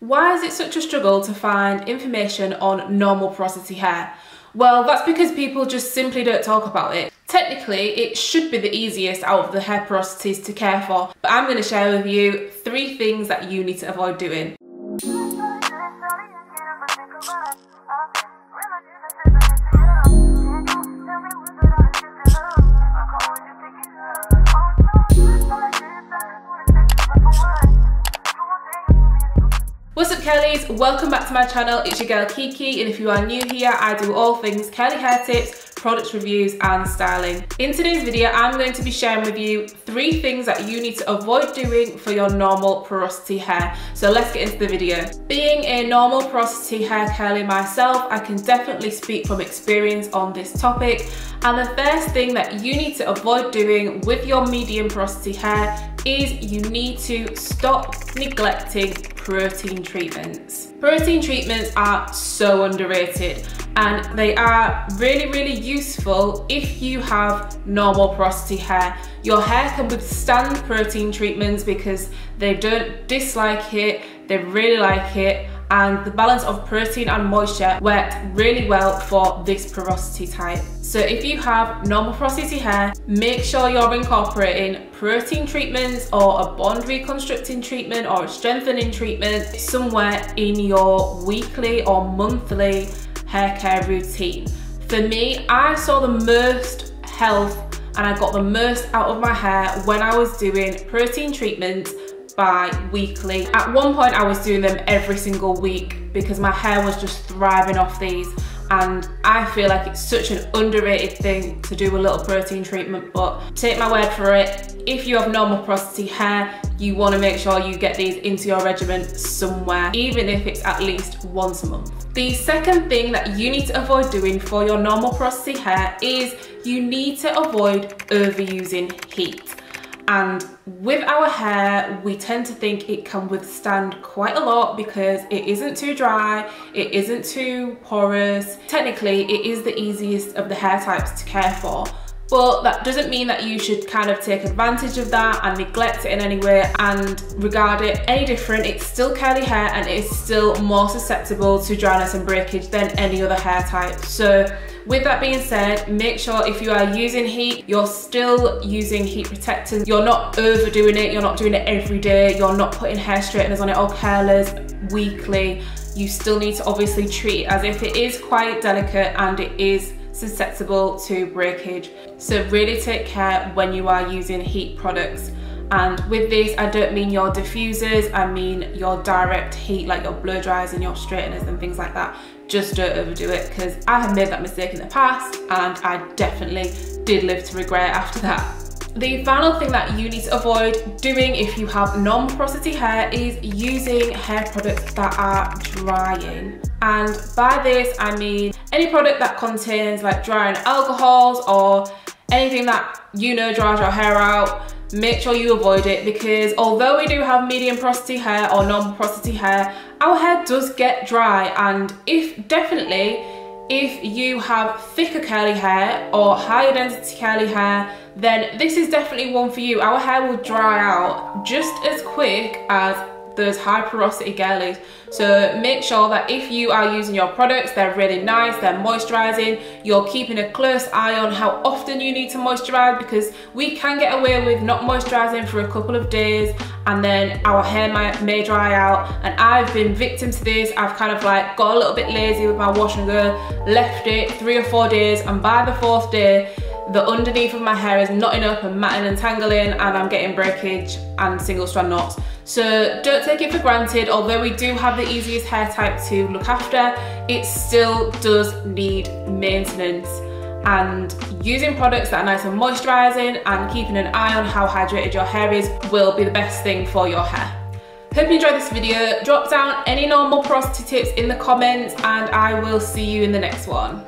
Why is it such a struggle to find information on normal porosity hair? Well, that's because people just simply don't talk about it. Technically, it should be the easiest out of the hair porosities to care for, but I'm going to share with you three things that you need to avoid doing. What's up curlies? Welcome back to my channel. It's your girl Keke and if you are new here, I do all things curly hair tips, product reviews and styling. In today's video, I'm going to be sharing with you three things that you need to avoid doing for your normal porosity hair. So let's get into the video. Being a normal porosity hair curly myself, I can definitely speak from experience on this topic. And the first thing that you need to avoid doing with your medium porosity hair is you need to stop neglecting protein treatments. Protein treatments are so underrated and they are really really useful if you have normal porosity hair. Your hair can withstand protein treatments because they don't dislike it, they really like it and the balance of protein and moisture worked really well for this porosity type. So if you have normal porosity hair, make sure you're incorporating protein treatments or a bond reconstructing treatment or a strengthening treatment somewhere in your weekly or monthly hair care routine. For me, I saw the most health and I got the most out of my hair when I was doing protein treatments bi-weekly. At one point I was doing them every single week because my hair was just thriving off these and I feel like it's such an underrated thing to do a little protein treatment but take my word for it if you have normal porosity hair you want to make sure you get these into your regimen somewhere even if it's at least once a month. The second thing that you need to avoid doing for your normal porosity hair is you need to avoid overusing heat. And with our hair, we tend to think it can withstand quite a lot because it isn't too dry, it isn't too porous. Technically, it is the easiest of the hair types to care for. But that doesn't mean that you should kind of take advantage of that and neglect it in any way and regard it any different. It's still curly hair and it is still more susceptible to dryness and breakage than any other hair type. So with that being said, make sure if you are using heat, you're still using heat protectors. You're not overdoing it, you're not doing it every day, you're not putting hair straighteners on it or curlers weekly. You still need to obviously treat as if it is quite delicate and it is susceptible to breakage. So really take care when you are using heat products. And with this, I don't mean your diffusers, I mean your direct heat, like your blow dryers and your straighteners and things like that just don't overdo it because I have made that mistake in the past and I definitely did live to regret after that. The final thing that you need to avoid doing if you have non-porosity hair is using hair products that are drying. And by this, I mean any product that contains like drying alcohols or anything that you know dries your hair out make sure you avoid it because although we do have medium porosity hair or non-porosity hair, our hair does get dry and if definitely if you have thicker curly hair or higher density curly hair, then this is definitely one for you. Our hair will dry out just as quick as those high porosity girlies. So make sure that if you are using your products, they're really nice, they're moisturizing, you're keeping a close eye on how often you need to moisturize because we can get away with not moisturizing for a couple of days and then our hair may dry out and I've been victim to this. I've kind of like got a little bit lazy with my wash and go, left it three or four days and by the fourth day, the underneath of my hair is knotting up and matting and tangling and I'm getting breakage and single strand knots. So don't take it for granted, although we do have the easiest hair type to look after, it still does need maintenance and using products that are nice and moisturising and keeping an eye on how hydrated your hair is will be the best thing for your hair. Hope you enjoyed this video. Drop down any normal porosity tips in the comments and I will see you in the next one.